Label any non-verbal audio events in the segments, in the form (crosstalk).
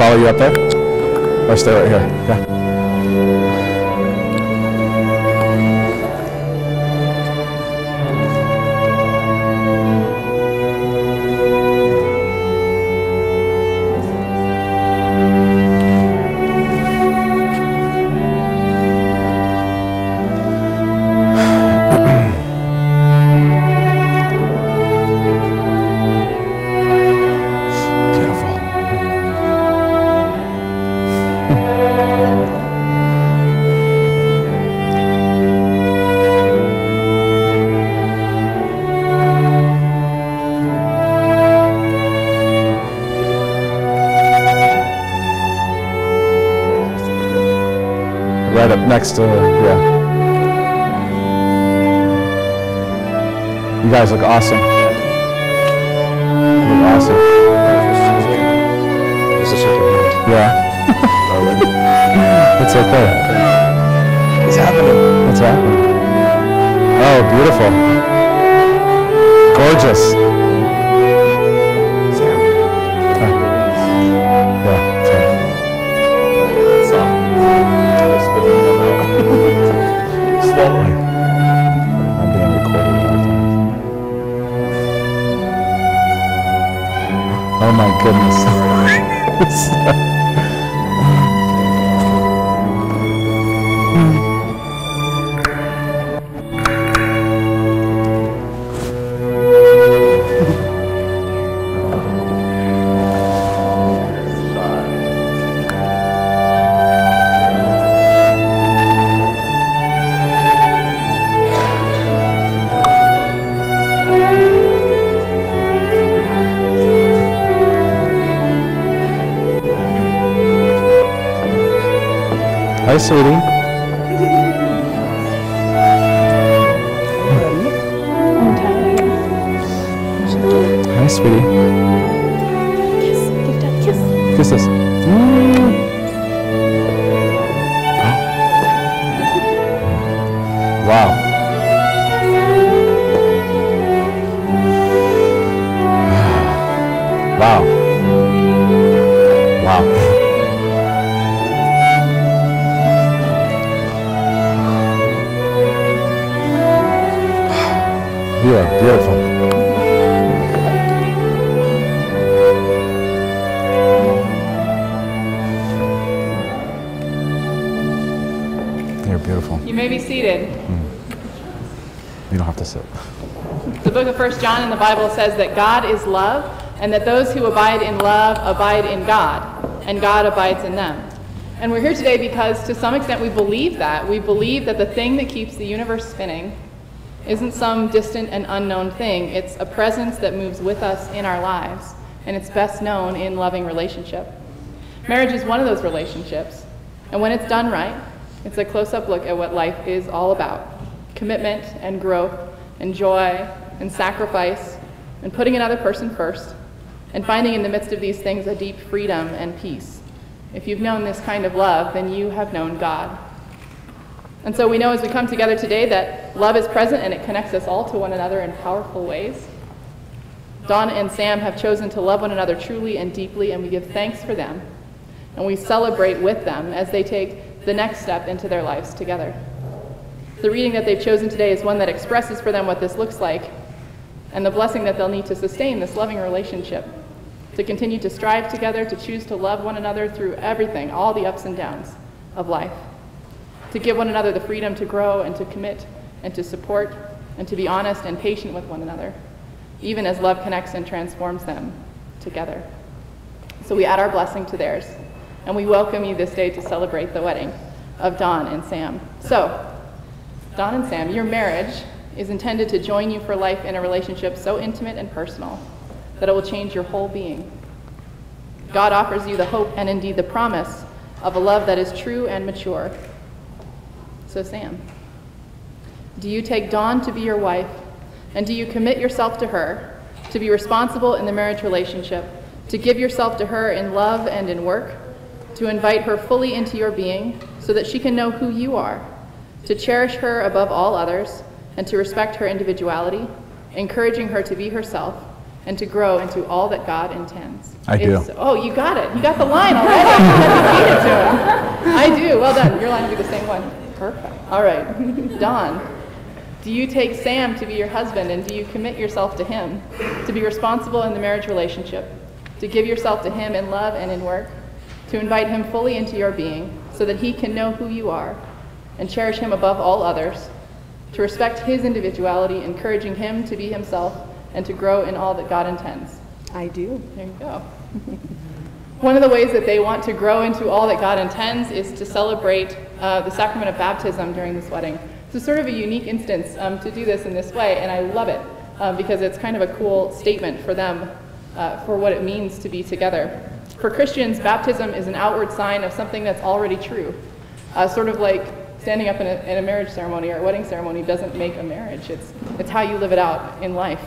follow you up there? Or stay right here? Yeah. Next to, yeah. You guys look awesome. You look awesome. Just a second. Yeah. (laughs) it's okay. What's happening? What's happening? Oh, beautiful. Gorgeous. Hi, sweetie. Hi, sweetie. Kiss. Kisses. Mm. Wow. Wow. Wow. You are beautiful. You're beautiful. You may be seated. Hmm. You don't have to sit. (laughs) The book of First John in the Bible says that God is love, and that those who abide in love abide in God, and God abides in them. And we're here today because, to some extent, we believe that. We believe that the thing that keeps the universe spinning isn't some distant and unknown thing. It's a presence that moves with us in our lives, and it's best known in loving relationship. Marriage is one of those relationships, and when it's done right, it's a close up look at what life is all about commitment and growth and joy and sacrifice and putting another person first and finding in the midst of these things a deep freedom and peace. If you've known this kind of love, then you have known God. And so we know as we come together today that love is present and it connects us all to one another in powerful ways. Dawn and Sam have chosen to love one another truly and deeply, and we give thanks for them. And we celebrate with them as they take the next step into their lives together. The reading that they've chosen today is one that expresses for them what this looks like and the blessing that they'll need to sustain this loving relationship, to continue to strive together, to choose to love one another through everything, all the ups and downs of life, to give one another the freedom to grow and to commit and to support and to be honest and patient with one another, even as love connects and transforms them together. So we add our blessing to theirs, and we welcome you this day to celebrate the wedding of Dawn and Sam. So, Dawn and Sam, your marriage is intended to join you for life in a relationship so intimate and personal that it will change your whole being. God offers you the hope and indeed the promise of a love that is true and mature. So, Sam, do you take Dawn to be your wife, and do you commit yourself to her to be responsible in the marriage relationship, to give yourself to her in love and in work, to invite her fully into your being so that she can know who you are, to cherish her above all others, and to respect her individuality, encouraging her to be herself, and to grow into all that God intends. I do. It's- oh, you got it. You got the line already. (laughs) You have to feed it to him. I do. Well done. Your line will be the same one. Perfect. All right. Dawn, do you take Sam to be your husband and do you commit yourself to him to be responsible in the marriage relationship, to give yourself to him in love and in work, to invite him fully into your being so that he can know who you are and cherish him above all others, to respect his individuality, encouraging him to be himself and to grow in all that God intends? I do. There you go. (laughs) One of the ways that they want to grow into all that God intends is to celebrate uh, the sacrament of baptism during this wedding. It's sort of a unique instance um, to do this in this way, and I love it uh, because it's kind of a cool statement for them uh, for what it means to be together. For Christians, baptism is an outward sign of something that's already true, uh, sort of like standing up in a, in a marriage ceremony or a wedding ceremony doesn't make a marriage. It's, it's how you live it out in life.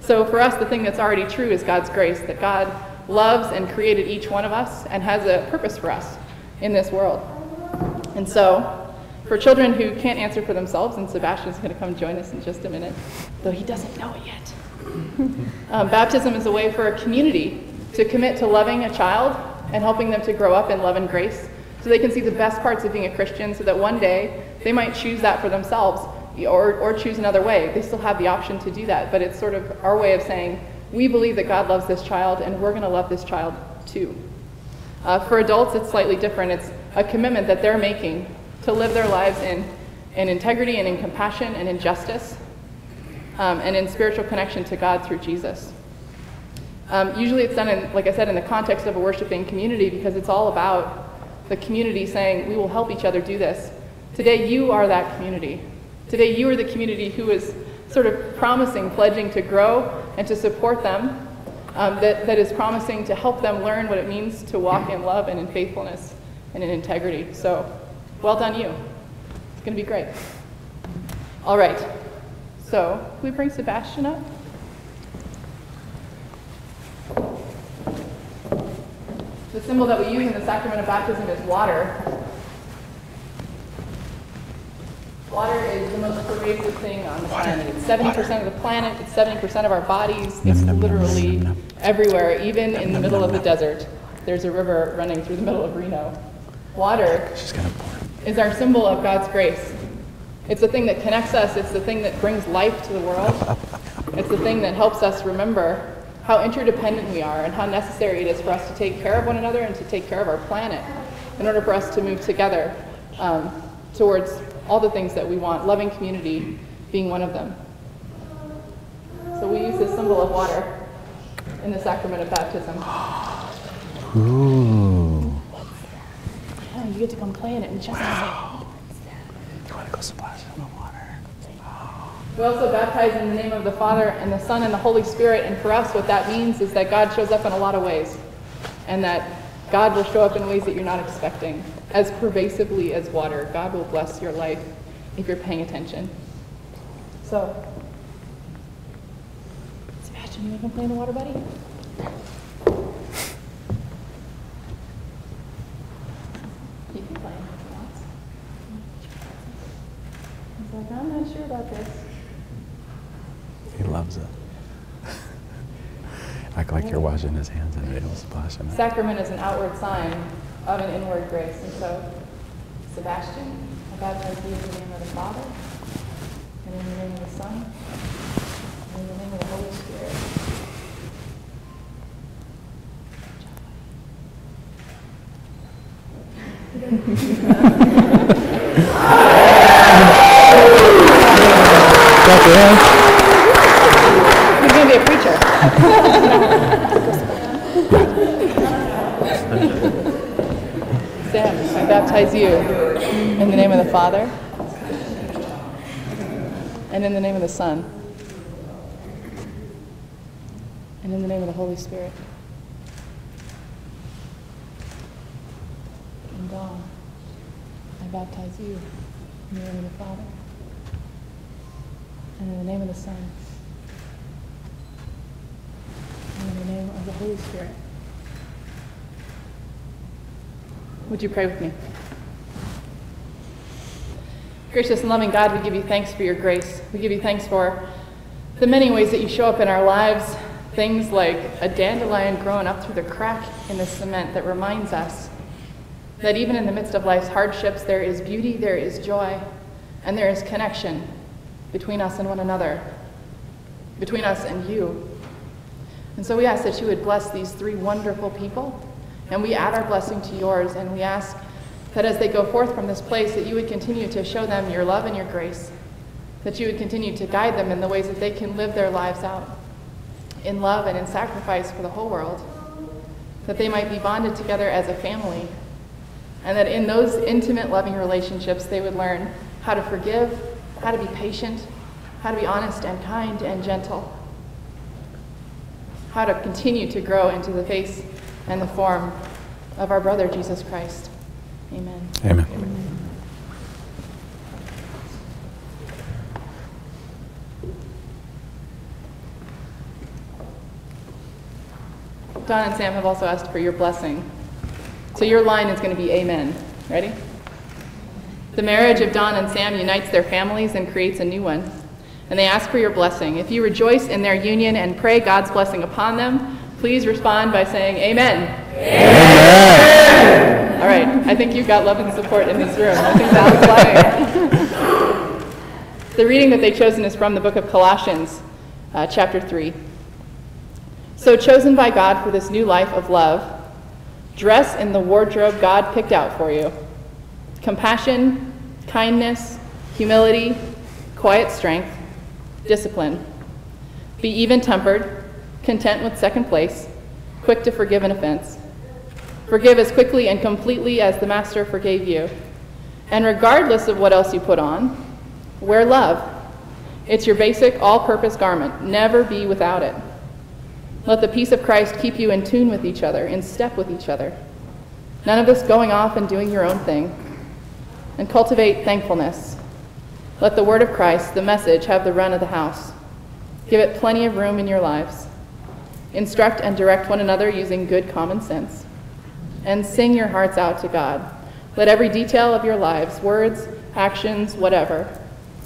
So for us, the thing that's already true is God's grace, that God loves and created each one of us and has a purpose for us in this world. And so, for children who can't answer for themselves, and Sebastian's going to come join us in just a minute, though he doesn't know it yet. (laughs) um, baptism is a way for a community to commit to loving a child and helping them to grow up in love and grace so they can see the best parts of being a Christian so that one day they might choose that for themselves or, or choose another way. They still have the option to do that, but it's sort of our way of saying, we believe that God loves this child and we're going to love this child too. Uh, for adults, it's slightly different. It's a commitment that they're making to live their lives in, in integrity and in compassion and in justice um, and in spiritual connection to God through Jesus. Um, usually it's done, in, like I said, in the context of a worshiping community because it's all about the community saying, we will help each other do this. Today, you are that community. Today, you are the community who is sort of promising, pledging to grow and to support them, um, that, that is promising to help them learn what it means to walk in love and in faithfulness and in integrity. So, well done, you. It's going to be great. All right. So, can we bring Sebastian up? The symbol that we use in the sacrament of baptism is water. Water is the most pervasive thing on the planet. It's 70% of the planet, it's 70% of our bodies. It's literally everywhere, even in the middle of the desert. There's a river running through the middle of Reno. Water is our symbol of God's grace. It's the thing that connects us, it's the thing that brings life to the world. It's the thing that helps us remember how interdependent we are and how necessary it is for us to take care of one another and to take care of our planet in order for us to move together um, towards all the things that we want, loving community being one of them. So we use this symbol of water in the sacrament of baptism. Ooh. Oh, you get to come play in it and just You wanna go splash in the water? We also baptize in the name of the Father and the Son and the Holy Spirit, and for us, what that means is that God shows up in a lot of ways, and that God will show up in ways that you're not expecting, as pervasively as water. God will bless your life if you're paying attention. So, Sebastian, you want to play in the water, buddy? You can play. He's like, I'm not sure about this. He loves it. (laughs) Act like you're washing his hands and it'll splash in it. Sacrament is an outward sign of an inward grace. And so, Sebastian, I baptize you in the name of the Father, and in the name of the Son, and in the name of the Holy Spirit. (laughs) baptize you in the name of the Father, and in the name of the Son, and in the name of the Holy Spirit. And I baptize you in the name of the Father, and in the name of the Son, and in the name of the Holy Spirit. Would you pray with me? Gracious and loving God, we give you thanks for your grace. We give you thanks for the many ways that you show up in our lives Things like a dandelion growing up through the crack in the cement that reminds us that even in the midst of life's hardships, there is beauty, there is joy, and there is connection between us and one another, between us and you. And so we ask that you would bless these three wonderful people, and we add our blessing to yours, and we ask that as they go forth from this place, that you would continue to show them your love and your grace, that you would continue to guide them in the ways that they can live their lives out in love and in sacrifice for the whole world, that they might be bonded together as a family, and that in those intimate, loving relationships, they would learn how to forgive, how to be patient, how to be honest and kind and gentle, how to continue to grow into the face and the form of our brother Jesus Christ. Amen. Amen. Dawn and Sam have also asked for your blessing. So your line is going to be Amen. Ready? The marriage of Dawn and Sam unites their families and creates a new one. And they ask for your blessing. If you rejoice in their union and pray God's blessing upon them, please respond by saying Amen. Amen. All right, I think you've got love and support in this room. I think that's lying. (laughs) the reading that they've chosen is from the book of Colossians, uh, chapter 3. So, chosen by God for this new life of love, dress in the wardrobe God picked out for you compassion, kindness, humility, quiet strength, discipline. Be even tempered, content with second place, quick to forgive an offense. Forgive as quickly and completely as the Master forgave you. And regardless of what else you put on, wear love. It's your basic, all purpose garment. Never be without it. Let the peace of Christ keep you in tune with each other, in step with each other. None of this going off and doing your own thing. And cultivate thankfulness. Let the word of Christ, the message, have the run of the house. Give it plenty of room in your lives. Instruct and direct one another using good common sense. And sing your hearts out to God. Let every detail of your lives, words, actions, whatever,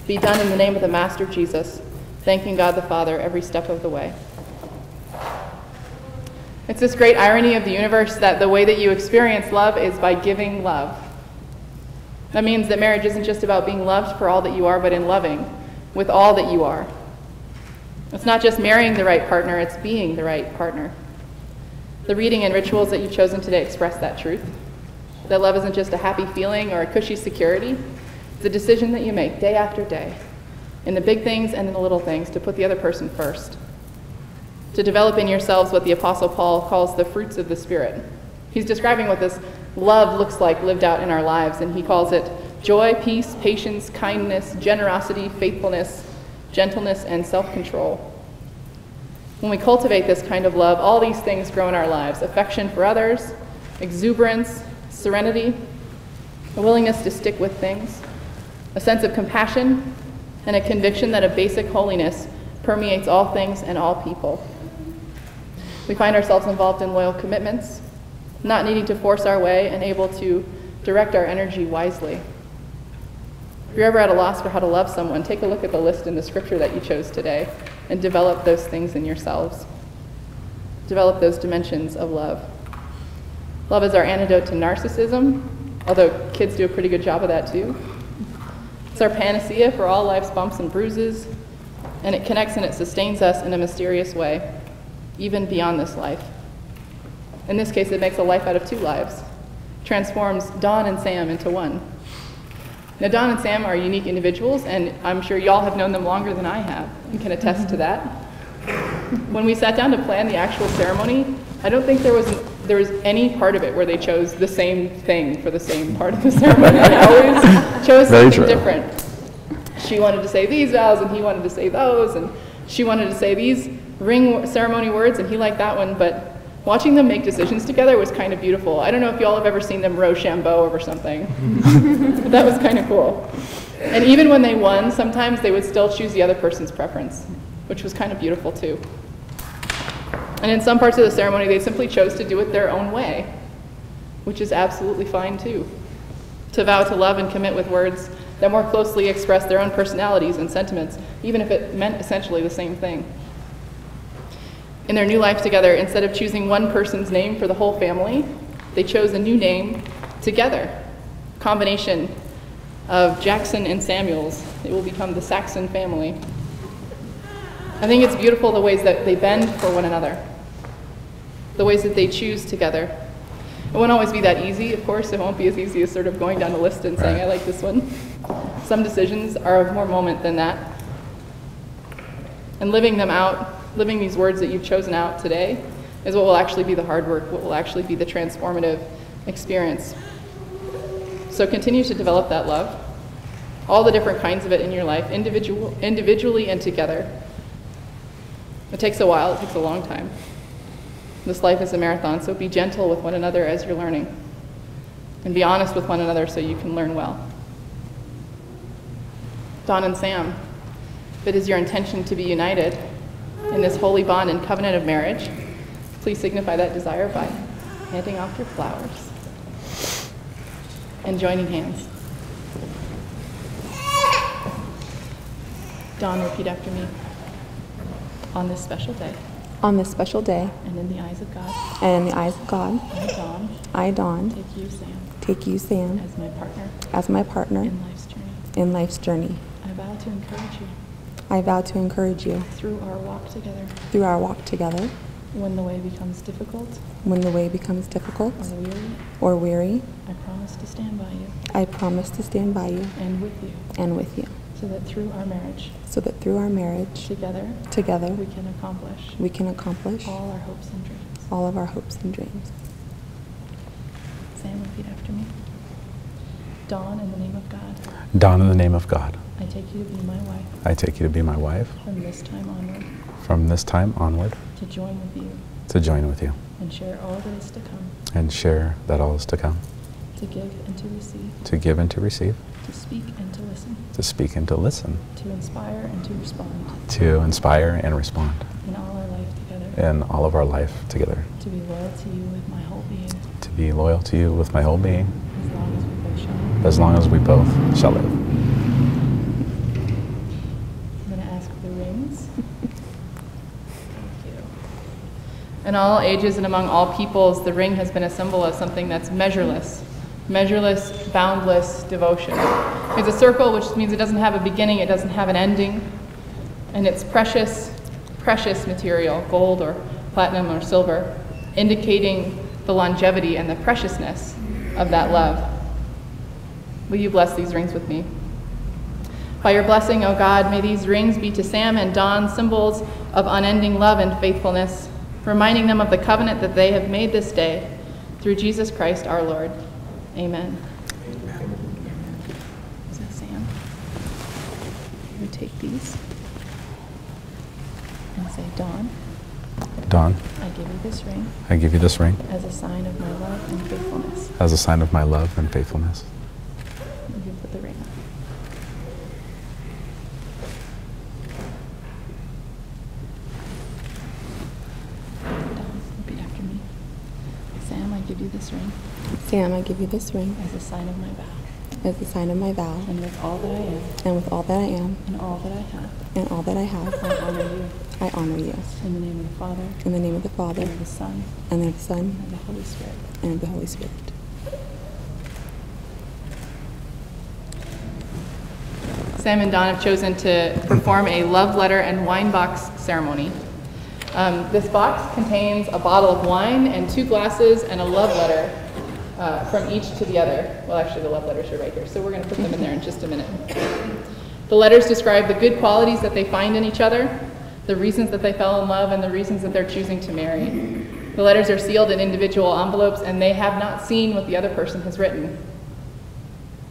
be done in the name of the Master Jesus, thanking God the Father every step of the way. It's this great irony of the universe that the way that you experience love is by giving love. That means that marriage isn't just about being loved for all that you are, but in loving with all that you are. It's not just marrying the right partner, it's being the right partner. The reading and rituals that you've chosen today express that truth. That love isn't just a happy feeling or a cushy security, it's a decision that you make day after day, in the big things and in the little things, to put the other person first. To develop in yourselves what the Apostle Paul calls the fruits of the Spirit. He's describing what this love looks like lived out in our lives, and he calls it joy, peace, patience, kindness, generosity, faithfulness, gentleness, and self control. When we cultivate this kind of love, all these things grow in our lives affection for others, exuberance, serenity, a willingness to stick with things, a sense of compassion, and a conviction that a basic holiness permeates all things and all people. We find ourselves involved in loyal commitments, not needing to force our way and able to direct our energy wisely. If you're ever at a loss for how to love someone, take a look at the list in the scripture that you chose today and develop those things in yourselves. Develop those dimensions of love. Love is our antidote to narcissism, although kids do a pretty good job of that too. It's our panacea for all life's bumps and bruises, and it connects and it sustains us in a mysterious way, even beyond this life. In this case, it makes a life out of two lives, transforms Dawn and Sam into one. Now, Dawn and Sam are unique individuals, and I'm sure y'all have known them longer than I have and can attest to that. Mm-hmm. When we sat down to plan the actual ceremony, I don't think there was there was any part of it where they chose the same thing for the same part of the ceremony. They always (laughs) chose something different. She wanted to say these vows, and he wanted to say those, and she wanted to say these ring ceremony words, and he liked that one. But watching them make decisions together was kind of beautiful. I don't know if y'all have ever seen them Rochambeau over something, but (laughs) that was kind of cool. And even when they won, sometimes they would still choose the other person's preference, which was kind of beautiful too. And in some parts of the ceremony, they simply chose to do it their own way, which is absolutely fine too. To vow to love and commit with words that more closely express their own personalities and sentiments, even if it meant essentially the same thing. In their new life together, instead of choosing one person's name for the whole family, they chose a new name together. Combination of Jackson and Samuels. It will become the Saxon family. I think it's beautiful the ways that they bend for one another, the ways that they choose together. It won't always be that easy, of course. It won't be as easy as sort of going down the list and saying, Right. I like this one. Some decisions are of more moment than that. And living them out, living these words that you've chosen out today, is what will actually be the hard work, what will actually be the transformative experience. So continue to develop that love, all the different kinds of it in your life, individual, individually and together. It takes a while, it takes a long time. This life is a marathon, so be gentle with one another as you're learning. And be honest with one another so you can learn well. Dawn and Sam, if it is your intention to be united in this holy bond and covenant of marriage, please signify that desire by handing off your flowers and joining hands. Dawn, repeat after me. On this special day, On this special day, and in the eyes of God, and in the eyes of God, I, Dawn, I, Dawn, take you, Sam, take you, Sam, as my partner as my partner in life's journey. in life's journey. I vow to encourage you I vow to encourage you. Through our walk together. through our walk together. When the way becomes difficult. When the way becomes difficult. Or weary, or weary. I promise to stand by you. I promise to stand by you. And with you. And with you. So that through our marriage. So that through our marriage. Together. Together. We can accomplish we can accomplish all our hopes and dreams. all of our hopes and dreams. Sam, repeat after me. Dawn, in the name of God, Dawn in the name of God, I take you to be my wife. I take you to be my wife. From this time onward, from this time onward. To join with you. To join with you. And share all that is to come, and share that all is to come, to give and to receive, to give and to receive, to speak and to listen, to speak and to listen, to inspire and to respond. To inspire and respond. In all our life together, in all of our life together, to be loyal to you with my whole being, to be loyal to you with my whole being. As long as we both shall. as long as we both shall live. I'm going to ask for the rings. Thank you. In all ages and among all peoples, the ring has been a symbol of something that's measureless, measureless, boundless devotion. It's a circle, which means it doesn't have a beginning, it doesn't have an ending, and it's precious, precious material, gold or platinum or silver, indicating the longevity and the preciousness of that love. Will you bless these rings with me? By your blessing, O God, may these rings be to Sam and Dawn symbols of unending love and faithfulness, reminding them of the covenant that they have made this day through Jesus Christ our Lord. Amen. Is that Sam? You take these and say, Dawn, Dawn, I give you this ring I give you this ring as a sign of my love and faithfulness. as a sign of my love and faithfulness. You can put the ring on. Dawn, repeat after me. Sam, I give you this ring. Sam, I give you this ring. As a sign of my vow, as a sign of my vow, and with all that I am. And with all that I am. And all that I have, and all that I have, I honor you. I honor you. In the name of the Father, In the name of the Father, and of the Son, and of the Son, and of the Holy Spirit. and of the Holy Spirit. Sam and Dawn have chosen to perform a love letter and wine box ceremony. Um, this box contains a bottle of wine and two glasses and a love letter uh, from each to the other. Well, actually, the love letters are right here, so we're going to put them in there in just a minute. The letters describe the good qualities that they find in each other, the reasons that they fell in love, and the reasons that they're choosing to marry. The letters are sealed in individual envelopes, and they have not seen what the other person has written.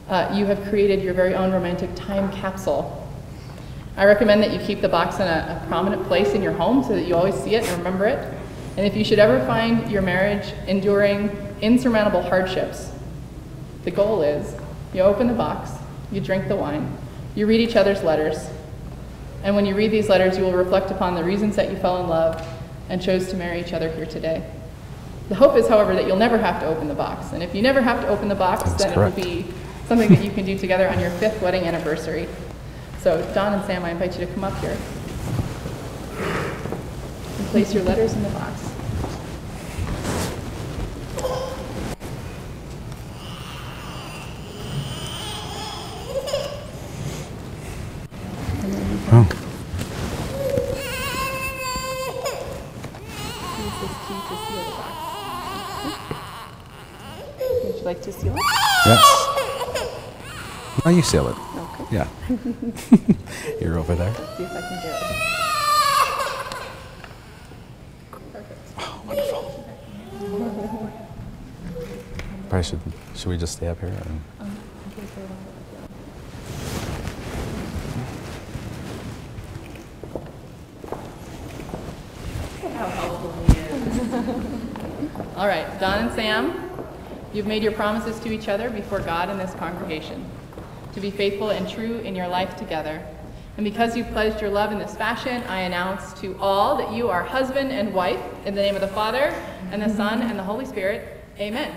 Uh, you have created your very own romantic time capsule. I recommend that you keep the box in a, a prominent place in your home so that you always see it and remember it. And if you should ever find your marriage enduring insurmountable hardships, the goal is you open the box, you drink the wine, you read each other's letters, and when you read these letters, you will reflect upon the reasons that you fell in love and chose to marry each other here today. The hope is, however, that you'll never have to open the box. And if you never have to open the box, That's then correct. it will be something that you can do together on your fifth wedding anniversary. So, Dawn and Sam, I invite you to come up here. And place your letters in the box. Oh. Use this key to seal the box. Would you like to seal it? Yes. Oh, you seal it. Okay. Yeah. (laughs) You're over there. Let's see if I can get it. Perfect. Probably should. Should we just stay up here? or- All right, Dawn and Sam, you've made your promises to each other before God and this congregation to be faithful and true in your life together. And because you've pledged your love in this fashion, I announce to all that you are husband and wife in the name of the Father and the Son and the Holy Spirit. Amen.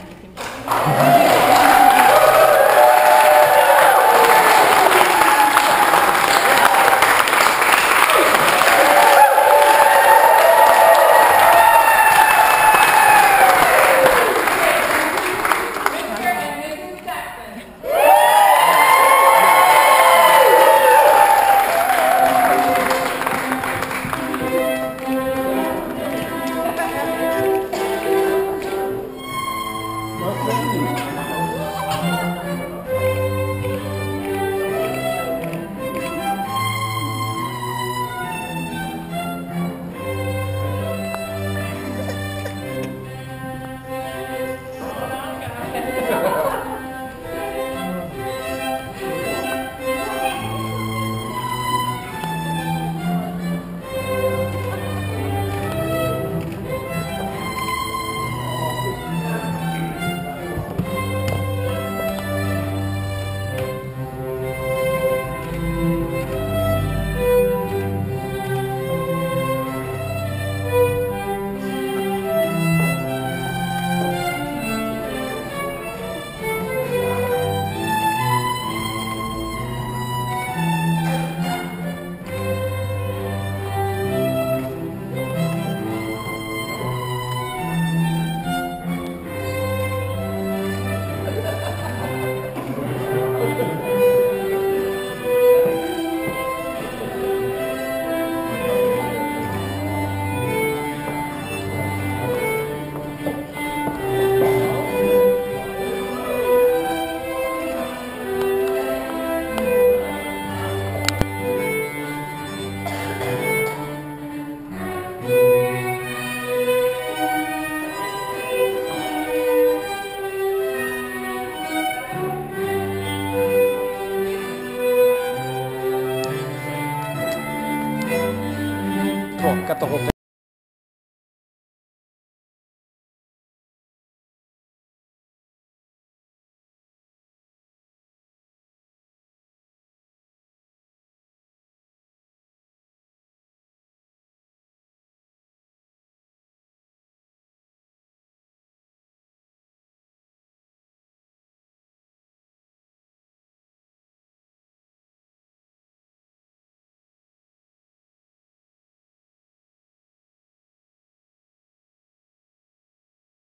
You can- Tråkat